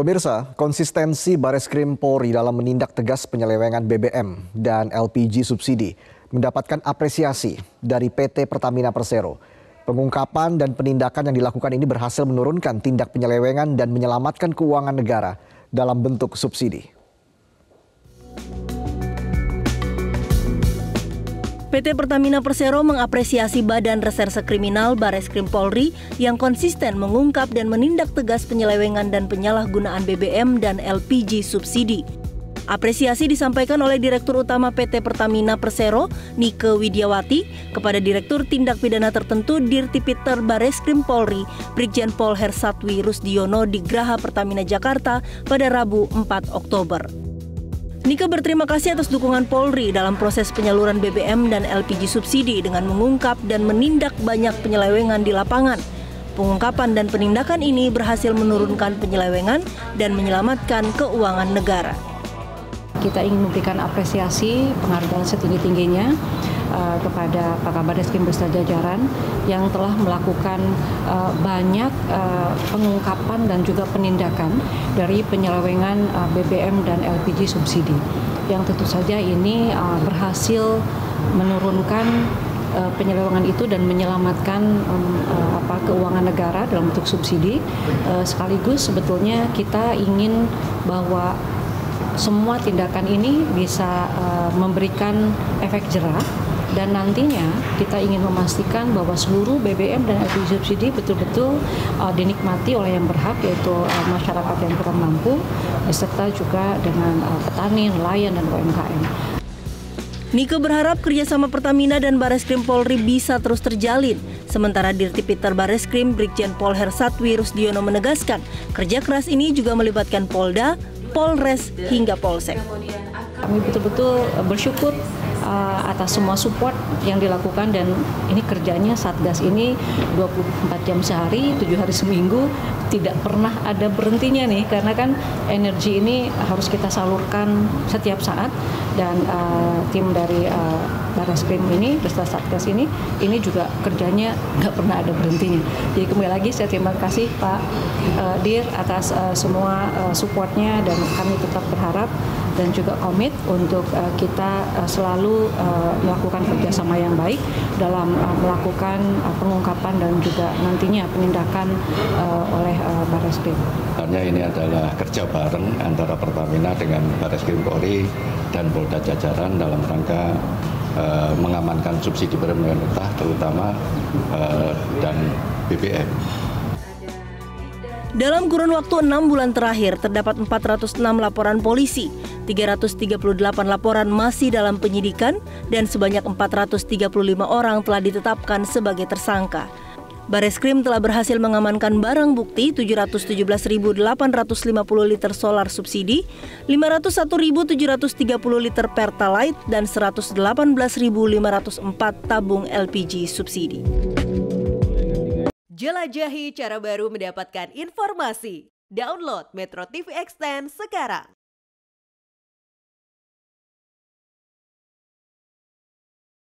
Pemirsa, konsistensi Baris Krim Polri dalam menindak tegas penyelewengan BBM dan LPG subsidi mendapatkan apresiasi dari PT Pertamina Persero. Pengungkapan dan penindakan yang dilakukan ini berhasil menurunkan tindak penyelewengan dan menyelamatkan keuangan negara dalam bentuk subsidi. PT Pertamina Persero mengapresiasi Badan Reserse Kriminal Bareskrim Polri yang konsisten mengungkap dan menindak tegas penyelewengan dan penyalahgunaan BBM dan LPG subsidi. Apresiasi disampaikan oleh Direktur Utama PT Pertamina Persero, Nike Widiawati, kepada Direktur Tindak Pidana Tertentu Dirtipiter Bareskrim Polri, Brigjen Pol Hersatwi Rusdiono di Graha Pertamina Jakarta pada Rabu 4 Oktober. Nika berterima kasih atas dukungan Polri dalam proses penyaluran BBM dan LPG subsidi dengan mengungkap dan menindak banyak penyelewengan di lapangan. Pengungkapan dan penindakan ini berhasil menurunkan penyelewengan dan menyelamatkan keuangan negara. Kita ingin memberikan apresiasi penghargaan setinggi-tingginya uh, kepada Pak Kabar Reskrim Beserta Jajaran yang telah melakukan uh, banyak uh, pengungkapan dan juga penindakan dari penyelewengan uh, BBM dan LPG subsidi. Yang tentu saja ini uh, berhasil menurunkan uh, penyelewengan itu dan menyelamatkan um, uh, apa keuangan negara dalam bentuk subsidi. Uh, sekaligus sebetulnya kita ingin bahwa semua tindakan ini bisa uh, memberikan efek jerah dan nantinya kita ingin memastikan bahwa seluruh BBM dan LPG subsidi betul-betul uh, dinikmati oleh yang berhak yaitu uh, masyarakat yang kurang mampu serta juga dengan uh, petani, nelayan dan UMKM. Nike berharap kerjasama Pertamina dan Bareskrim Polri bisa terus terjalin. Sementara Dirti Peter Bareskrim Brigjen Pol Hersatwi Rusdiono menegaskan, kerja keras ini juga melibatkan Polda, Polres, hingga Polsek. Kami betul-betul bersyukur uh, atas semua support yang dilakukan dan ini kerjanya Satgas ini 24 jam sehari, 7 hari seminggu tidak pernah ada berhentinya nih karena kan energi ini harus kita salurkan setiap saat dan uh, tim dari uh, Barreskrim ini beserta Satgas ini ini juga kerjanya nggak pernah ada berhentinya. Jadi kembali lagi saya terima kasih Pak uh, Dir atas uh, semua uh, supportnya dan kami tetap berharap dan juga komit untuk uh, kita uh, selalu uh, melakukan kerjasama yang baik dalam uh, melakukan uh, pengungkapan dan juga nantinya penindakan uh, oleh uh, Barreskrim. Karena ini adalah kerja bareng antara Pertamina dengan Barreskrim Polri dan Polda Jajaran dalam rangka uh, mengamankan subsidi pemerintah terutama uh, dan BBM. Dalam kurun waktu enam bulan terakhir, terdapat 406 laporan polisi, 338 laporan masih dalam penyidikan, dan sebanyak 435 orang telah ditetapkan sebagai tersangka. Bareskrim telah berhasil mengamankan barang bukti 717.850 liter solar subsidi, 501.730 liter Pertalite, dan 118.504 tabung LPG subsidi. Jelajahi cara baru mendapatkan informasi. Download Metro TV Extend sekarang.